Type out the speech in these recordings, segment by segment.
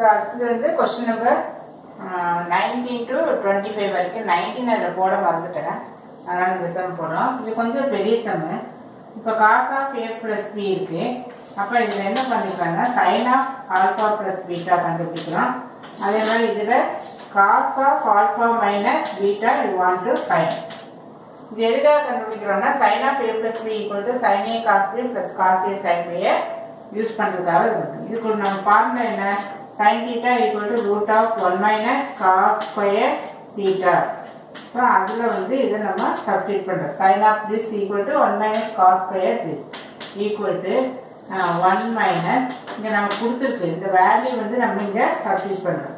So அடுத்தது வந்து question number nineteen to twenty five வரைக்கும் நைன்டீன் அதில் போட மறந்துட்டேன். அதனால இந்த சம் போடுறோம். இது கொஞ்சம் பெரிய சம்மு இப்போ cos of A plus B இருக்கு. அப்போ இதில் என்ன பண்ணிக்கலாம்னா sine of alpha plus beta கண்டுபிடிக்கிறோம். அதே மாதிரி இதில் cos of alpha minus beta you want to find இது எதுக்காக கண்டுபிடிக்கிறோம்னா sine of A plus B equal to sine A cos B plus cos A sine பியை யூஸ் பண்ணுறதுக்காக இருக்கு இதுக்கு நம்ம ஃபார்முலா என்ன? Sine theta equal to root of one minus cos square theta so அதில் வந்து இதை நம்ம சப்ஸ்டிட் பண்ணுறோம் sine of this equal to one minus cos square this equal to one minus இங்கே நம்ம கொடுத்துருக்கு. இந்த வேல்யூ வந்து நம்ம இங்கே சப்ஸ்டிட் பண்ணுறோம்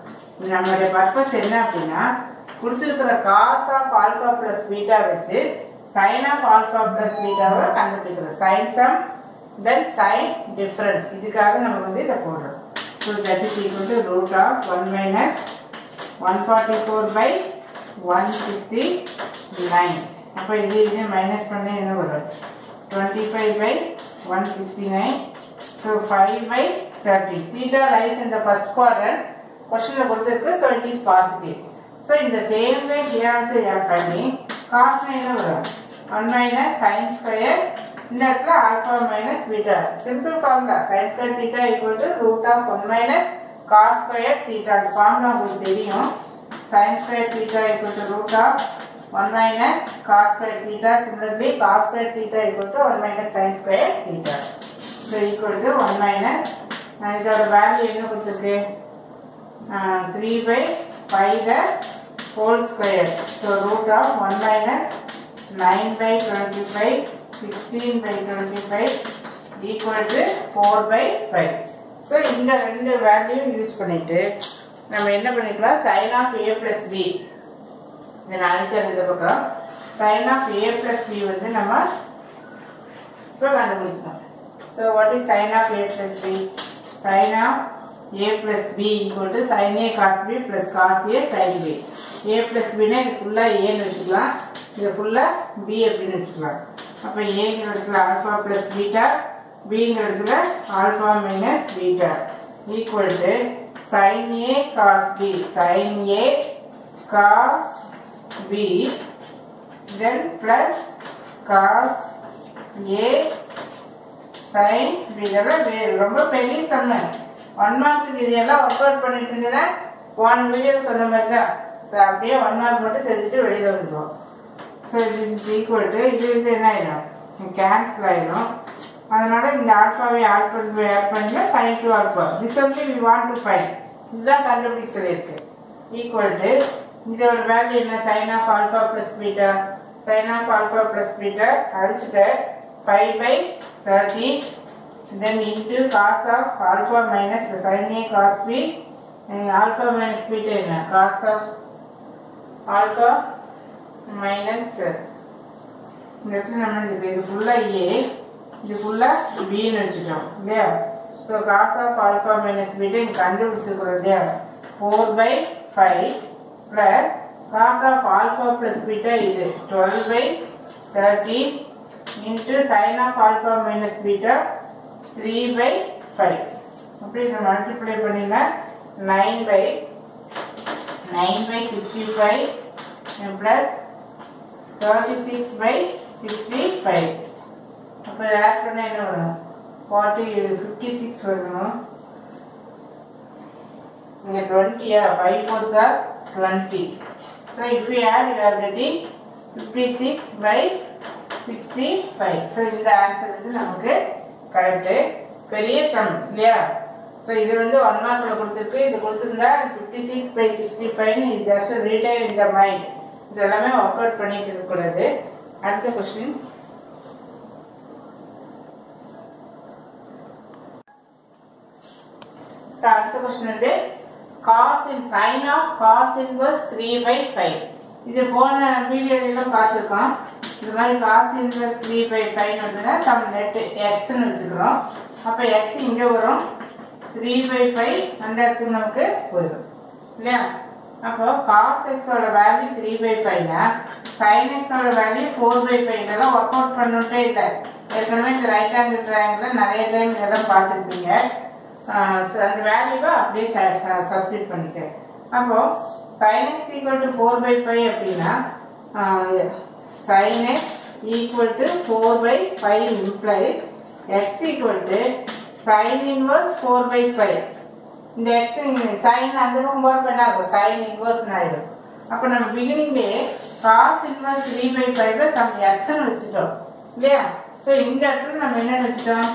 நம்மளுடைய பர்பஸ் என்ன அப்படின்னா கொடுத்துருக்கிற cos of alpha plus beta வச்சு சைன் ஆஃப் ஆல்பா ப்ளஸ் பீட்டாவை கண்டுபிடிக்கிறோம். Sine sum then sine difference இதுக்காக நம்ம வந்து இதை போடுறோம். So that is equal to root of one minus one forty four by one sixty nine அப்போ இது இது மைனஸ் பண்ண என்ன வரும்? Twenty five by one sixty nine so five by thirty theta lies இந்த ஃபர்ஸ்ட் குவார்டர் கொஸ்டினில் கொடுத்துருக்கு. So it is positive so இந்த same way here also you're finding காஸ்ட்னா என்ன வரும்? ஒன் மைனஸ் சைன் ஸ்கொயர் இந்த இடத்துல alpha minus beta simple formula sine square theta equal to root of one minus cos square theta அந்த formula உங்களுக்கு தெரியும். Sine square theta equal to root of one minus cos square theta similarly cos square theta equal to one minus sine square theta so equal to one minus இதோட value என்ன கொடுத்துருக்கு? Three by five the whole square so root of one minus nine by twenty five sixteen by twenty five equal to four by five so இந்த ரெண்டு value use பண்ணிவிட்டு நம்ம என்ன பண்ணிக்கலாம்? Sine of A plus B இந்த நாளைக்கு இந்த பக்கம். Sine of A plus B வந்து நம்ம இப்போ கண்டுபிடிக்கலாம். So what is sine of A plus B sine of a plus b equal to sin a cos b plus cos A sin b. A plus b இது ஃபுல்லாக a வச்சுக்கலாம். இது ஃபுல்லாக B அப்படின்னு வச்சுக்கலாம். அப்ப a இடத்துல ஆல்பா பிளஸ் பீட்டா பிங்கிற இடத்துல alpha minus beta equal to sine A cos B sine A cos B then plus cos A sine இதெல்லாம் ரொம்ப பெரிய சம்ம ஒன் மார்க்குக்கு இது எல்லாம் ஒர்க் அவுட் பண்ணிட்டு இருந்தீங்கன்னா ஒன் வீடியோ சொன்ன மாதிரி தான் அப்படியே ஒன் மார்க் மட்டும் செஞ்சுட்டு வெளியில் வந்துடுவோம் ஸோ இது இஸ் ஈக்குவல் டு இது வந்து என்ன ஆயிடும் கேன்சல் ஆயிடும் அதனால இந்த ஆல்பாவை ஆட் பண்ணி ஆட் பண்ணினா sine two alpha this only we want to find இதுதான் கண்டுபிடிக்க சொல்லியிருக்கு ஈக்குவல் டு இதோட வேல்யூ என்ன? Sine of alpha plus beta sine of alpha plus beta அடிச்சுட்டு five by thirty then into cos of alpha minus the sin A cos B. And alpha minus beta என்ன? cos of alpha minus இந்த இடத்துல நம்ம இது ஃபுல்லாக ஃபுல்லா A இது ஃபுல்லா பின்னு வச்சுட்டோம் இல்லையா so cos of alpha minus பீட்டை இங்கே கண்டுபிடிச்சிருக்கிறோம். இல்லையா four by five plus cos of alpha plus beta இது. Twelve by thirty into sine of alpha minus beta three by five அப்படி இதை மல்டிப்ளை பண்ணினா nine by nine by sixty five plus thirty six by sixty five அப்போ இதை add பண்ணால் என்ன வரும்? Forty fifty six வரணும் இங்கே டுவெண்ட்டியா five four sir twenty so if you add you are getting fifty six by sixty five so இந்த answer வந்து நமக்கு கரெக்டு பெரிய சம் இல்லையா? ஸோ இது வந்து ஒன் மார்க்கில் கொடுத்துருக்கு. இது கொடுத்துருந்தா fifty six by sixty five இது ஜஸ்ட் ரீடைல் இந்த மைண்ட் இதெல்லாமே ஒர்க் அவுட் பண்ணிட்டு இருக்கக்கூடாது அடுத்த கொஸ்டின் அடுத்த கொஸ்டின் வந்து cos in sine of cos inverse three by five இது போன வீடியோலாம் பார்த்துருக்கோம். இந்த மாதிரி cos inverse three by five வந்துன்னா நம்ம நெட் எக்ஸ்ன்னு வச்சுக்கிறோம். அப்போ எக்ஸ் இங்கே வரும். த்ரீ பை ஃபைவ் அந்த இடத்துக்கு நமக்கு போயிடும் இல்லையா? அப்போ காஸ் எக்ஸோட வேல்யூ த்ரீ பை ஃபைவ்னா சைன் எக்ஸோட வேல்யூ ஃபோர் பை ஃபைவ் எல்லாம் ஒர்க் அவுட் பண்ணிட்டே இல்லை. ஏற்கனவே இந்த ரைட் ஆங்கிள் ட்ரையாங்கிள் நிறைய டைம் இதெல்லாம் பார்த்துருப்பீங்க. அந்த வேல்யூவை அப்படியே சப்ஸ்டியூட் பண்ணிக்கிறேன் அப்போ sine x equal to four by five அப்படின்னா sin x equal to 4 by 5 implies x equal to sin inverse 4 by 5 இந்த x சைன் அந்த ரூம் ஒர்க் என்ன ஆகும் சைன் inverse ஆயிடும். அப்போ நம்ம பிகினிங்லேயே காஸ் inverse 3 by 5 சம் எக்ஸ்ன்னு வச்சுட்டோம். இல்லையா? ஸோ இந்த இடத்துல நம்ம என்ன வச்சுட்டோம்?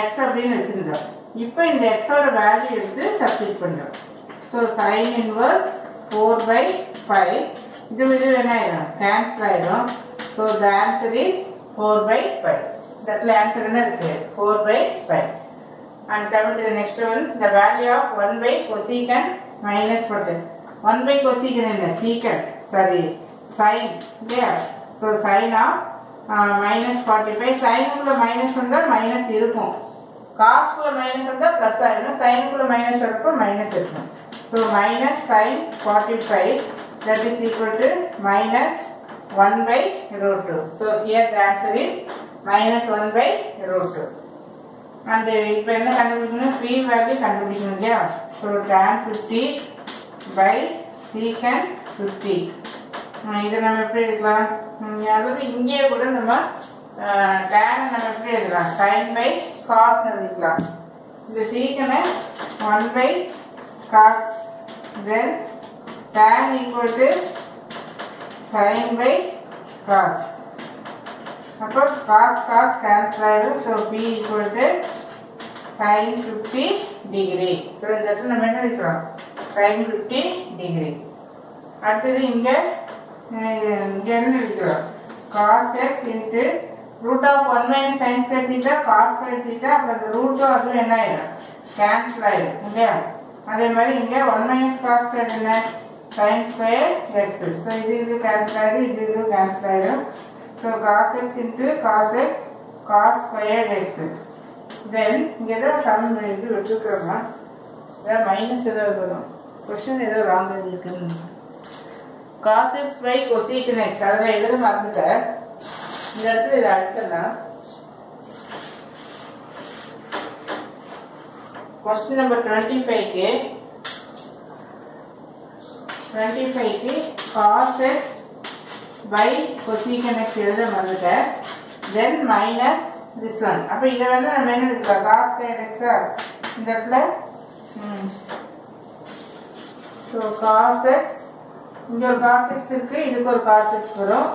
எக்ஸ் அப்படின்னு வச்சுருந்தோம் இப்போ இந்த எக்ஸோட வேல்யூ எடுத்து சப்ஸ்டிட் பண்ணுறோம் so sine inverse four by five இது இது என்ன ஆயிடும் கேன்சல் ஆயிடும் so the answer is four by five இந்த இடத்துல ஆன்சர் என்ன இருக்கு? Four by five and coming to the next one the value of 1 by cosecant minus what 1 by cosecant in the secant sorry sin இல்லையா so sine of uh, minus 45 sine குள்ள minus வந்தா minus இருக்கும் cos குள்ள minus வந்தா plus ஆயிடும் sine குள்ள minus வரப்போ minus இருக்கும் so minus sine 45 that is equal to minus 1 by root 2 so here the answer is minus 1 by root 2 அந்த இப்போ என்ன கண்டுபிடிக்கணும் ஃப்ரீ வேல்யூ கண்டுபிடிக்கணும் இல்லையா so tan fifty by secant fifty இதை நம்ம எப்படி எடுக்கலாம் அதாவது இங்கேயே கூட நம்ம டேன் நம்ம எப்படி எடுக்கலாம் சைன் பை காஸ் எடுக்கலாம் இந்த சீக்கனை one by cos then tan equal to sine by cos அப்போ காஸ் காஸ் கேன்சல் ஆயிடும் so B equal to sine fifty degree so இந்த இடத்துல நம்ம என்ன வைக்கிறோம் சைன் ஃபிஃப்டி டிகிரி அடுத்தது இங்கே இங்கே என்ன இருக்கிறோம் cos x into root of one minus sine square theta cos square theta அப்புறம் அந்த ரூட்டும் அதுவும் என்ன ஆயிடும் கேன்சல் ஆயிடும் இல்லையா அதே மாதிரி இங்கே ஒன் மைனஸ் காஸ் ஸ்கொயர் என்ன சைன் ஸ்கொயர் எக்ஸ் ஸோ இது இது கேன்சல் ஆயிடும் இது இது கேன்சல் ஆயிடும் so cos x into cos x cos square x then இங்கே ஏதோ சமன் பண்ணிட்டு விட்டுருக்குறோமா ஏதாவது மைனஸ் ஏதாவது வரும் கொஷின் ஏதோ ராங் இருக்குன்னு cos x by cosecant x அதில் எழுத மறந்துட்டேன். இந்த இடத்துல இதை அடிச்சிடலாம். கொஸ்டின் நம்பர் டுவெண்ட்டி ஃபைவ்க்கு டுவெண்ட்டி ஃபைவ்க்கு cos x by cosecant x எழுத மறந்துட்டேன் தென் மைனஸ் திஸ் ஒன் அப்போ இதை வந்து நம்ம என்ன எடுக்கலாம் காஸ் ஸ்கொயர் எக்ஸா இந்த இடத்துல ஸோ காஸ் எக்ஸ் இங்கே ஒரு காஸ் எக்ஸ் இருக்கு இதுக்கு ஒரு காஸ் எக்ஸ் வரும்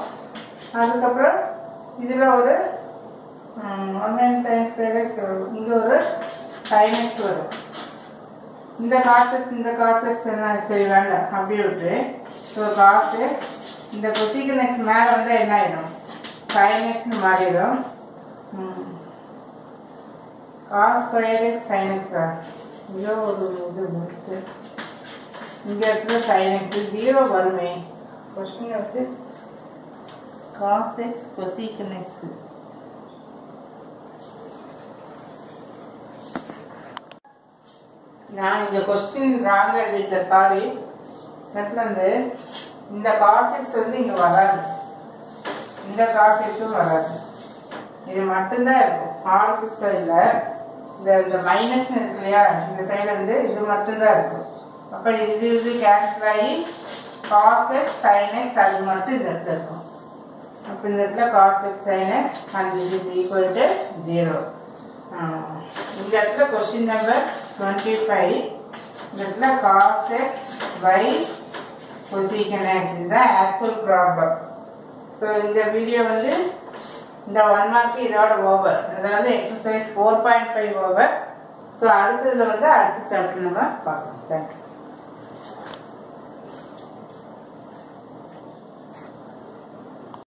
அதுக்கப்புறம் இதில் ஒரு one minus sine square x வரும் இங்கே ஒரு சைன் எக்ஸ் வரும் இந்த காஸ் எக்ஸ் இந்த காஸ் எக்ஸ் என்ன சரி வேண்டாம் அப்படியே விட்டு ஸோ காஸ் எக்ஸ் இந்த கொசிகன் எக்ஸ் மேலே வந்தால் என்ன ஆகிடும் சைன் எக்ஸ்னு மாறிடும். காஸ் ஸ்கொயர் எக்ஸ் சைன் எக்ஸா இதோ ஒரு இது முடிச்சுட்டு இங்கே இருக்கிற சைன் எக்ஸ் ஜீரோ வருமே. கொஸ்டின் வந்து காஸ் எக்ஸ் கொசிகன் எக்ஸ் நான் இந்த கொஸ்டின் ராங்க எழுதிட்டேன் சாரி இடத்துல வந்து இந்த காசெக்ஸ் வந்து இங்கே வராது. இந்த காசெக்ஸும் வராது. இது மட்டும்தான் இருக்கும். ஆர்சி சைடில் இந்த இந்த மைனஸ் இருக்கு இல்லையா? இந்த சைடில் வந்து இது மட்டும்தான் இருக்கும். அப்போ இது இது கேன்சல் ஆகி காசெக்ஸ் சைனெக்ஸ் அது மட்டும் இந்த இடத்துல இருக்கும். அப்போ இந்த இடத்துல cos x sine x and இது இஸ் ஈக்குவல் டு ஜீரோ இந்த இடத்துல கொஸ்டின் நம்பர் டுவெண்ட்டி ஃபைவ் இந்த இடத்துல cos x by cosecant x இதுதான் ஆக்சுவல் ப்ராப்ளம் ஸோ இந்த வீடியோ வந்து இந்த ஒன் மார்க் இதோட ஓவர் அதாவது exercise four point five over so அடுத்ததில் வந்து அடுத்த சாப்டர் நம்ம பார்க்கலாம். தேங்க்யூ